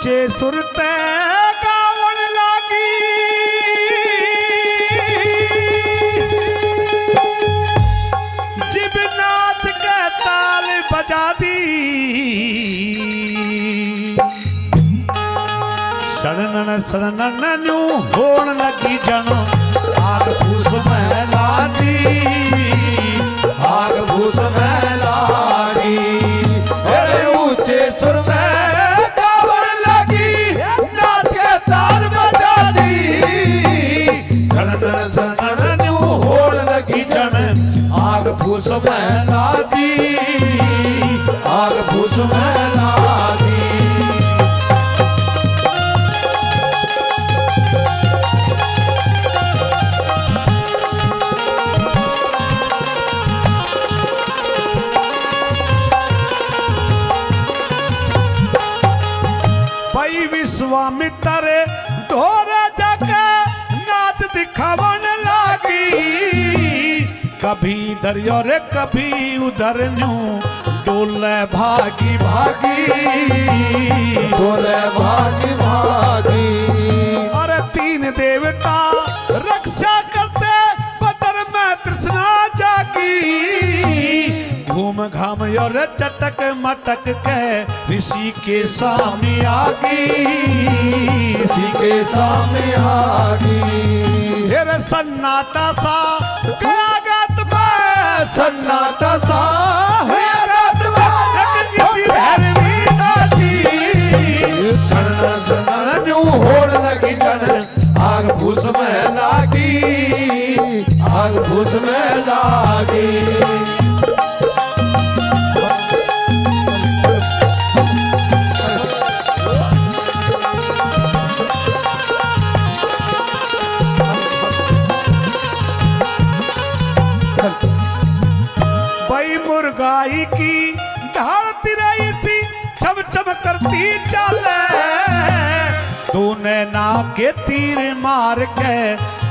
ऊँचे सुरते गावन लागी जिब नाच के ताल बजा दी सड़न सड़न न्यू होण लगी विश्वामित्र धोरे जाके नाच दिखावन लागी। कभी इधर और कभी उधर नू डोले भागी भागी। भागी भागी घूम घाम और चटक मटक के ऋषि के सामने आगी। ऋषि के सामने आगी। फिर सन्नाटा सा गयागत में। सन्नाटा सा है में भैरवी होड़ लगी आग फूस में लागी आग फूस में लागी। करती चाले। तूने ना के तीर मार के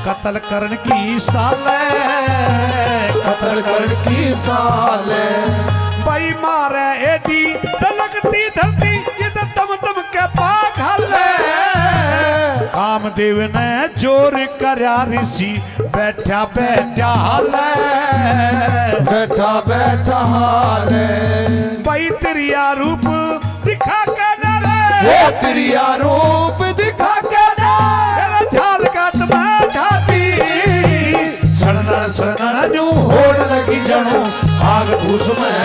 कत्ल करन की साले। कतल कर की साले। बई मारे एडी तलकती धरती ये तो तम तम के पागले कामदेव ने ज़ोर करया ऋषि बैठा बैठा हाले। बैठा बैठा हाले। भाई तेरिया रूप दिखा वो तेरी आरोप दिखा के दे। झाल का तुम्हें सड़न सड़न छनन होड़ लगी जनो आग घुस में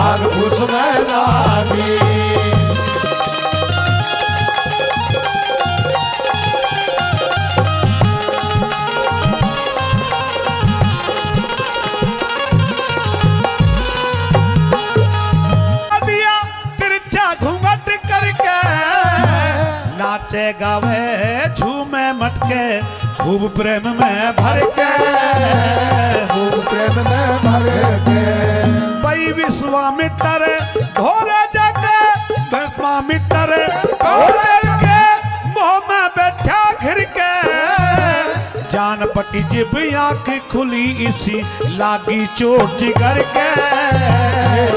आग घुस में लागी। नाचे गावे झूमे मटके खूब प्रेम में भर के खूब प्रेम में भर के भाई विश्वामित्र घोरे जाके भस्मामित्र घोरे के मोह में बैठा घिर के जान पटी जिब आँख खुली इसी लागी चोट जिगर के।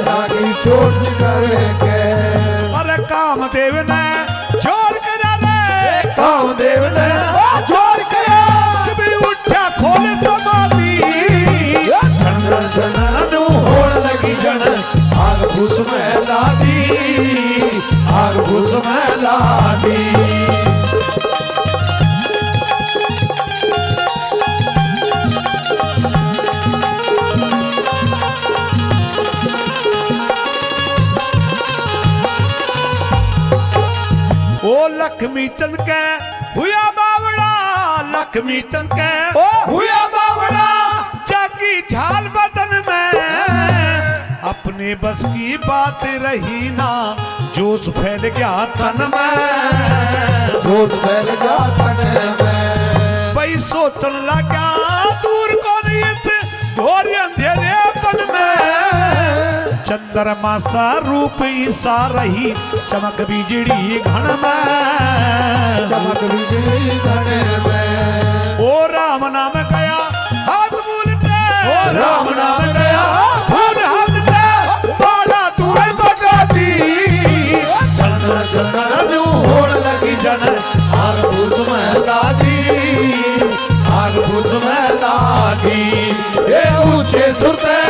लागी चोट कर के। अरे कामदेव ने लक्ष्मी चंद के हुआ बावड़ा लक्ष्मी चंद के हुआ बावड़ा जागी झाल बदन में। अपने बस की बात रही ना जोश फैल गया तन में। जोश फैल गया तन में। भाई सोचन लगा कर्मासा रूप ईसा रही चमक बिजड़ी घन में। चमक बिजड़ी घन में। ओ राम नाम कया हाथ मूलते ओ राम नाम कया फूल हाथते बाड़ा बजा दी। चंद्र चंद्र न्यू होड़ लगी जन आग बुझ में लादी। आग बुझ में लादी। ये ऊँचे सुरते